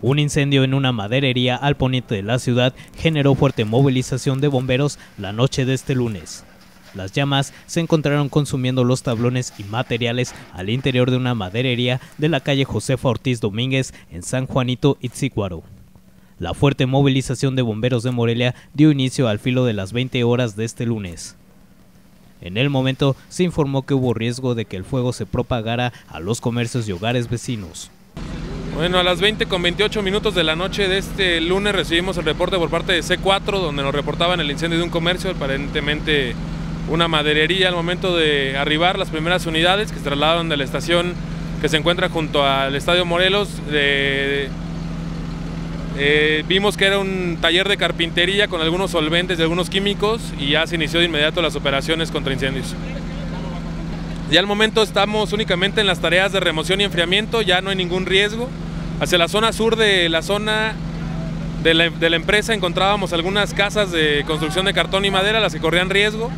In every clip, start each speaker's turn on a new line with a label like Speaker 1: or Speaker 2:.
Speaker 1: Un incendio en una maderería al poniente de la ciudad generó fuerte movilización de bomberos la noche de este lunes. Las llamas se encontraron consumiendo los tablones y materiales al interior de una maderería de la calle Josefa Ortiz Domínguez en San Juanito, Itzícuaro. La fuerte movilización de bomberos de Morelia dio inicio al filo de las 20 horas de este lunes. En el momento se informó que hubo riesgo de que el fuego se propagara a los comercios y hogares vecinos.
Speaker 2: Bueno, a las 20 con 28 minutos de la noche de este lunes recibimos el reporte por parte de C4 donde nos reportaban el incendio de un comercio, aparentemente una maderería al momento de arribar las primeras unidades que se trasladaron de la estación que se encuentra junto al Estadio Morelos. Eh, vimos que era un taller de carpintería con algunos solventes y algunos químicos y ya se inició de inmediato las operaciones contra incendios. Ya al momento estamos únicamente en las tareas de remoción y enfriamiento, ya no hay ningún riesgo. Hacia la zona sur de la zona de la, empresa encontrábamos algunas casas de construcción de cartón y madera, las que corrían riesgo.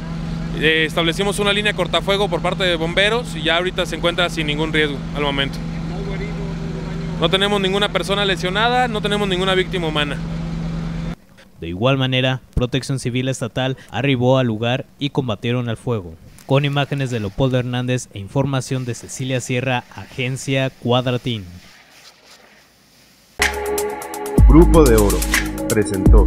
Speaker 2: Eh, establecimos una línea cortafuego por parte de bomberos y ya ahorita se encuentra sin ningún riesgo al momento. No tenemos ninguna persona lesionada, no tenemos ninguna víctima humana.
Speaker 1: De igual manera, Protección Civil Estatal arribó al lugar y combatieron al fuego. Con imágenes de Leopoldo Hernández e información de Cecilia Sierra, Agencia Cuadratín.
Speaker 3: Grupo de Oro presentó